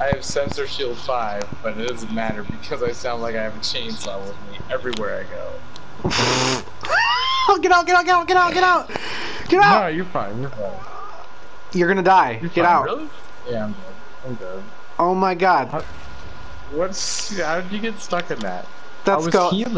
I have sensor shield five, but it doesn't matter because I sound like I have a chainsaw with me everywhere I go. Oh, get out, get out, get out, get out, get out! Get out! No, you're fine. You're fine. You're gonna die. You're get fine. out. Really? Yeah, I'm dead. I'm dead. Oh my god. What's? How did you get stuck in that? Let's I was go. healing.